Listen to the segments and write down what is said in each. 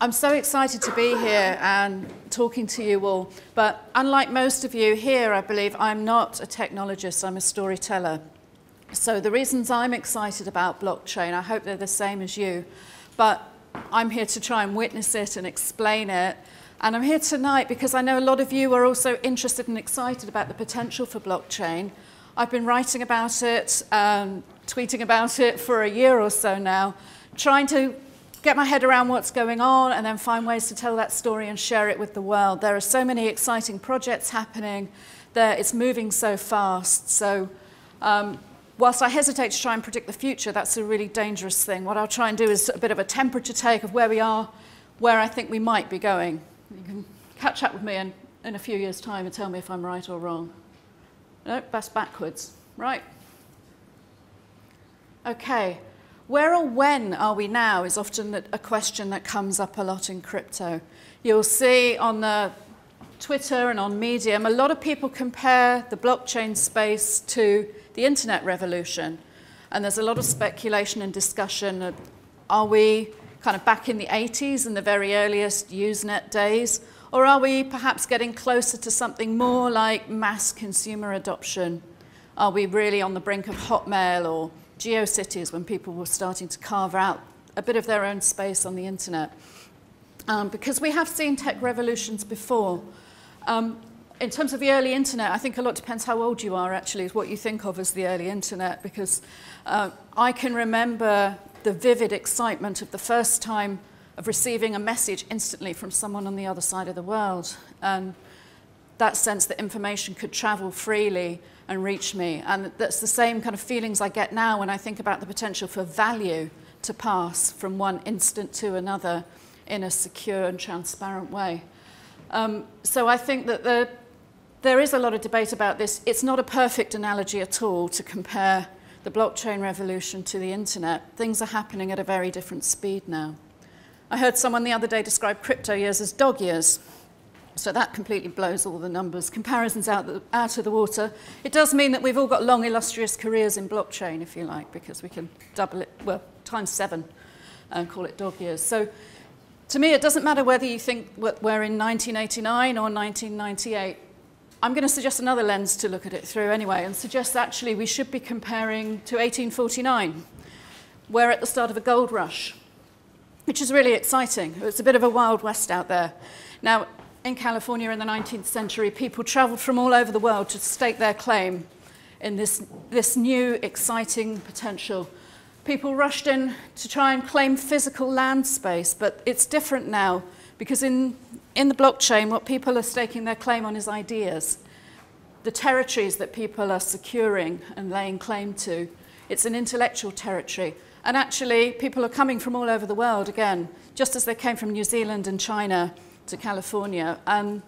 I'm so excited to be here and talking to you all. But unlike most of you here, I believe I'm not a technologist, I'm a storyteller. So the reasons I'm excited about blockchain, I hope they're the same as you. But I'm here to try and witness it and explain it. And I'm here tonight because I know a lot of you are also interested and excited about the potential for blockchain. I've been writing about it, um, tweeting about it for a year or so now, trying to get my head around what's going on and then find ways to tell that story and share it with the world. There are so many exciting projects happening. It's moving so fast. So um, whilst I hesitate to try and predict the future, that's a really dangerous thing. What I'll try and do is a bit of a temperature take of where we are, where I think we might be going. You can catch up with me in, in a few years' time and tell me if I'm right or wrong. No, that's backwards. Right. Okay. Where or when are we now is often a question that comes up a lot in crypto. You'll see on the Twitter and on Medium, a lot of people compare the blockchain space to the internet revolution. And there's a lot of speculation and discussion of, are we kind of back in the 80s in the very earliest Usenet days? Or are we perhaps getting closer to something more like mass consumer adoption? Are we really on the brink of Hotmail or GeoCities when people were starting to carve out a bit of their own space on the internet? Um, because we have seen tech revolutions before. Um, in terms of the early internet, I think a lot depends how old you are actually, is what you think of as the early internet, because uh, I can remember the vivid excitement of the first time of receiving a message instantly from someone on the other side of the world. And that sense that information could travel freely and reach me. And that's the same kind of feelings I get now when I think about the potential for value to pass from one instant to another in a secure and transparent way. Um, so I think that the, there is a lot of debate about this. It's not a perfect analogy at all to compare the blockchain revolution to the internet. Things are happening at a very different speed now. I heard someone the other day describe crypto years as dog years. So that completely blows all the numbers. Comparisons out, the, out of the water. It does mean that we've all got long, illustrious careers in blockchain, if you like, because we can double it, well, times seven and call it dog years. So to me, it doesn't matter whether you think we're in 1989 or 1998. I'm going to suggest another lens to look at it through anyway, and suggest actually we should be comparing to 1849. We're at the start of a gold rush which is really exciting. It's a bit of a wild west out there. Now, in California in the 19th century, people traveled from all over the world to stake their claim in this, this new exciting potential. People rushed in to try and claim physical land space, but it's different now because in, in the blockchain, what people are staking their claim on is ideas, the territories that people are securing and laying claim to. It's an intellectual territory. And actually, people are coming from all over the world again, just as they came from New Zealand and China to California. Um,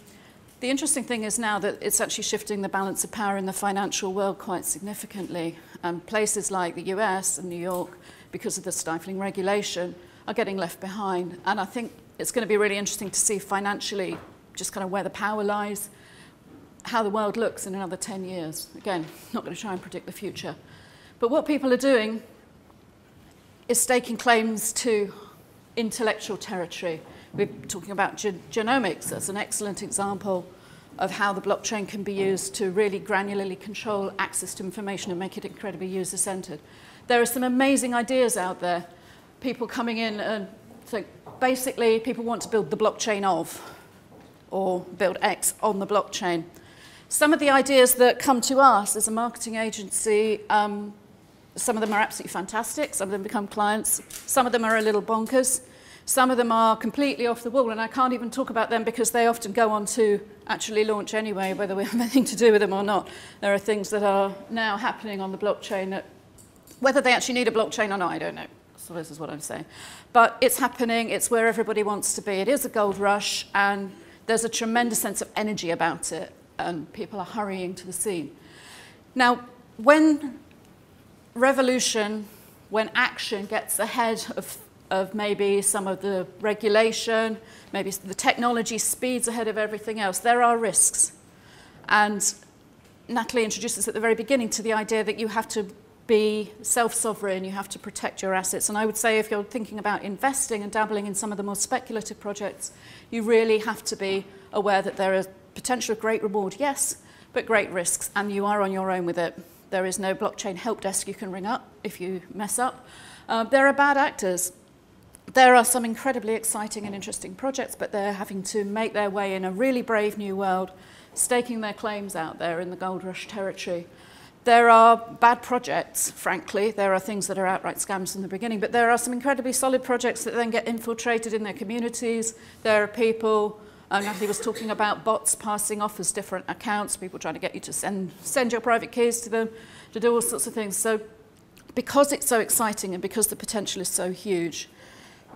the interesting thing is now that it's actually shifting the balance of power in the financial world quite significantly. Um, places like the US and New York, because of the stifling regulation, are getting left behind. And I think it's going to be really interesting to see financially just kind of where the power lies, how the world looks in another 10 years. Again, not going to try and predict the future. But what people are doing is staking claims to intellectual territory. We're talking about ge genomics as an excellent example of how the blockchain can be used to really granularly control access to information and make it incredibly user-centered. There are some amazing ideas out there. People coming in and think, basically, people want to build the blockchain of, or build X on the blockchain. Some of the ideas that come to us as a marketing agency um, some of them are absolutely fantastic, some of them become clients, some of them are a little bonkers, some of them are completely off the wall, and I can't even talk about them because they often go on to actually launch anyway, whether we have anything to do with them or not. There are things that are now happening on the blockchain that, whether they actually need a blockchain or not, I don't know. So this is what I'm saying. But it's happening, it's where everybody wants to be. It is a gold rush, and there's a tremendous sense of energy about it, and people are hurrying to the scene. Now, when revolution, when action gets ahead of, of maybe some of the regulation, maybe the technology speeds ahead of everything else, there are risks. And Natalie introduced us at the very beginning to the idea that you have to be self-sovereign, you have to protect your assets. And I would say if you're thinking about investing and dabbling in some of the more speculative projects, you really have to be aware that there is potential great reward, yes, but great risks, and you are on your own with it. There is no blockchain help desk you can ring up if you mess up. Uh, there are bad actors. There are some incredibly exciting and interesting projects, but they're having to make their way in a really brave new world, staking their claims out there in the gold rush territory. There are bad projects, frankly. There are things that are outright scams from the beginning, but there are some incredibly solid projects that then get infiltrated in their communities. There are people, um, Natalie was talking about bots passing off as different accounts, people trying to get you to send, send your private keys to them, to do all sorts of things. So because it's so exciting and because the potential is so huge,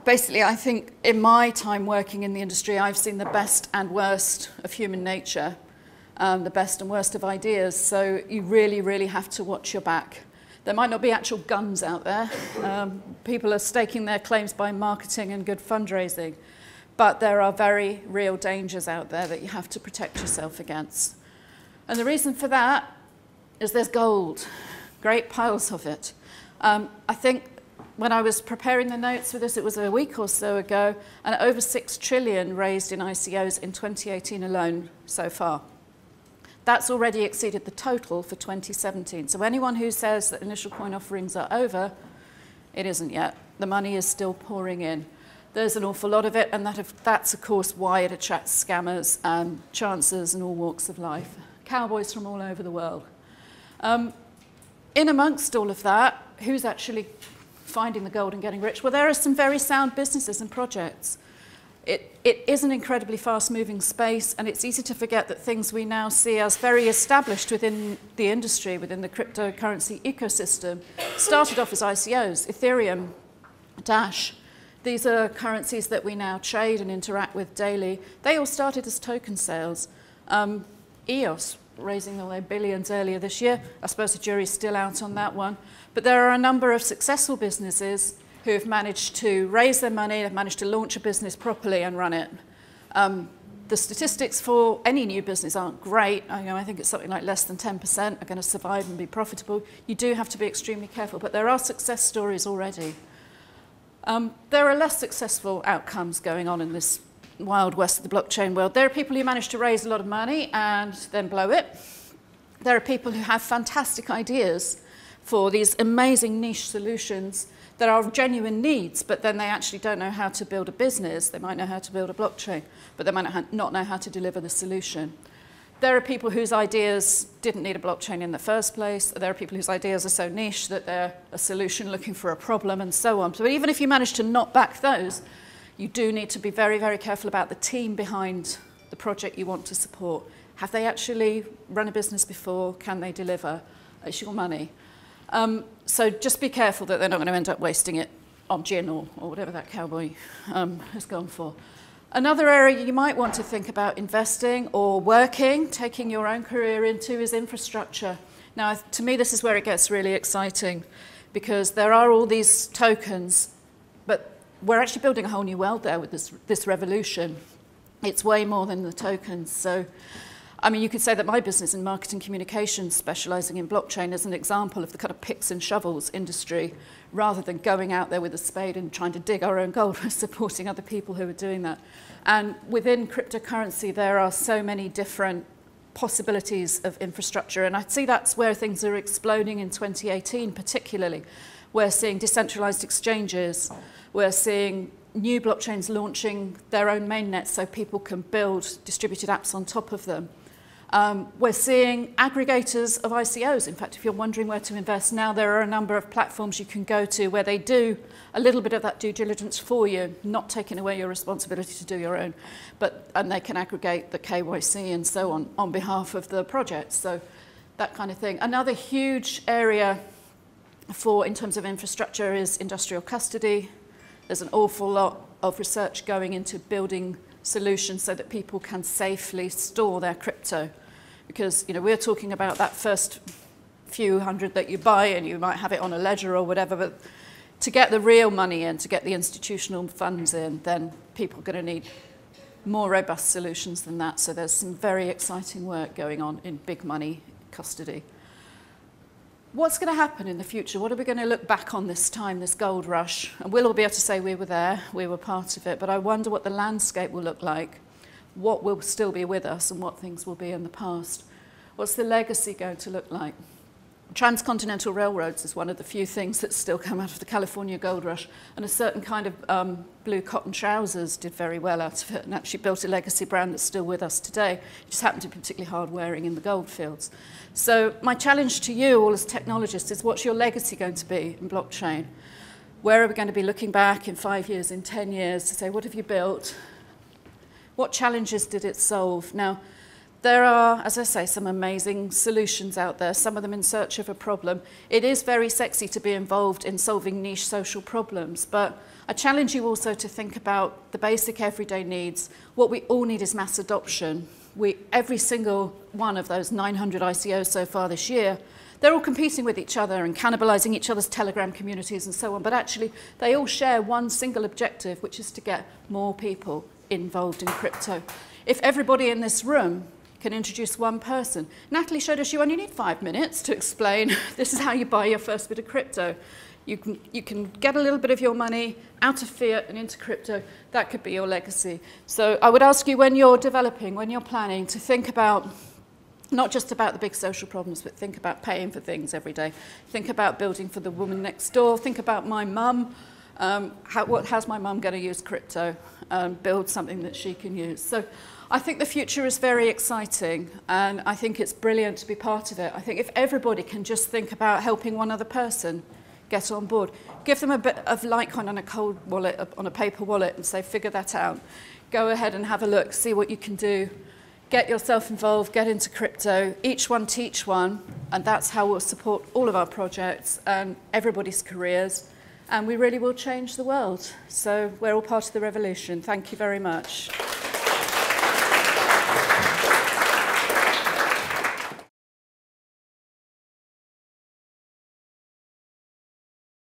basically I think in my time working in the industry, I've seen the best and worst of human nature um, the best and worst of ideas. So you really, really have to watch your back. There might not be actual guns out there. Um, people are staking their claims by marketing and good fundraising. But there are very real dangers out there that you have to protect yourself against. And the reason for that is there's gold, great piles of it. Um, I think when I was preparing the notes for this, it was a week or so ago, and over 6 trillion raised in ICOs in 2018 alone so far. That's already exceeded the total for 2017. So anyone who says that initial coin offerings are over, it isn't yet. The money is still pouring in. There's an awful lot of it, and that, that's, of course, why it attracts scammers and chancers in all walks of life, cowboys from all over the world. Um, in amongst all of that, who's actually finding the gold and getting rich? Well, there are some very sound businesses and projects. It, it is an incredibly fast-moving space, and it's easy to forget that things we now see as very established within the industry, within the cryptocurrency ecosystem, started off as ICOs, Ethereum, Dash. These are currencies that we now trade and interact with daily. They all started as token sales. Um, EOS, raising all their billions earlier this year. I suppose the jury's still out on that one. But there are a number of successful businesses who have managed to raise their money, have managed to launch a business properly and run it. Um, the statistics for any new business aren't great. I, know, I think it's something like less than 10% are going to survive and be profitable. You do have to be extremely careful, but there are success stories already. Um, there are less successful outcomes going on in this wild west of the blockchain world. There are people who manage to raise a lot of money and then blow it. There are people who have fantastic ideas for these amazing niche solutions that are genuine needs, but then they actually don't know how to build a business. They might know how to build a blockchain, but they might not know how to deliver the solution. There are people whose ideas didn't need a blockchain in the first place. There are people whose ideas are so niche that they're a solution looking for a problem and so on. So even if you manage to not back those, you do need to be very, very careful about the team behind the project you want to support. Have they actually run a business before? Can they deliver? It's your money. Um, so just be careful that they're not going to end up wasting it on gin or, or whatever that cowboy um, has gone for. Another area you might want to think about investing or working, taking your own career into is infrastructure. Now, to me, this is where it gets really exciting because there are all these tokens, but we're actually building a whole new world there with this, this revolution. It's way more than the tokens. So I mean, you could say that my business in marketing communications, specializing in blockchain, is an example of the kind of picks and shovels industry, rather than going out there with a spade and trying to dig our own gold, we're supporting other people who are doing that. And within cryptocurrency, there are so many different possibilities of infrastructure. And I'd see that's where things are exploding in 2018, particularly. We're seeing decentralized exchanges. We're seeing new blockchains launching their own mainnets so people can build distributed apps on top of them. Um, we're seeing aggregators of ICOs. In fact, if you're wondering where to invest now, there are a number of platforms you can go to where they do a little bit of that due diligence for you, not taking away your responsibility to do your own, but and they can aggregate the KYC and so on on behalf of the project. So that kind of thing. Another huge area for in terms of infrastructure is industrial custody. There's an awful lot of research going into building solutions so that people can safely store their crypto Because, you know, we're talking about that first few hundred that you buy and you might have it on a ledger or whatever, but to get the real money in, to get the institutional funds in, then people are going to need more robust solutions than that. So there's some very exciting work going on in big money custody. What's going to happen in the future? What are we going to look back on this time, this gold rush? And we'll all be able to say we were there, we were part of it, but I wonder what the landscape will look like what will still be with us and what things will be in the past. What's the legacy going to look like? Transcontinental railroads is one of the few things that still come out of the California gold rush, and a certain kind of um, blue cotton trousers did very well out of it and actually built a legacy brand that's still with us today. It just happened to be particularly hard wearing in the gold fields. So, my challenge to you all as technologists is what's your legacy going to be in blockchain? Where are we going to be looking back in five years, in 10 years to say, what have you built? What challenges did it solve? Now, there are, as I say, some amazing solutions out there, some of them in search of a problem. It is very sexy to be involved in solving niche social problems, but I challenge you also to think about the basic everyday needs. What we all need is mass adoption. We, every single one of those 900 ICOs so far this year, they're all competing with each other and cannibalizing each other's Telegram communities and so on, but actually they all share one single objective, which is to get more people involved in crypto. If everybody in this room can introduce one person. Natalie showed us you only need five minutes to explain this is how you buy your first bit of crypto. You can, you can get a little bit of your money out of fiat and into crypto. That could be your legacy. So I would ask you when you're developing, when you're planning, to think about not just about the big social problems, but think about paying for things every day. Think about building for the woman next door. Think about my mum. um, how, what, how's my mum going to use crypto? Um, build something that she can use. So I think the future is very exciting and I think it's brilliant to be part of it. I think if everybody can just think about helping one other person get on board, give them a bit of Litecoin on a cold wallet, uh, on a paper wallet and say, figure that out. Go ahead and have a look, see what you can do. Get yourself involved, get into crypto, each one teach one, and that's how we'll support all of our projects and everybody's careers and we really will change the world. So we're all part of the revolution. Thank you very much.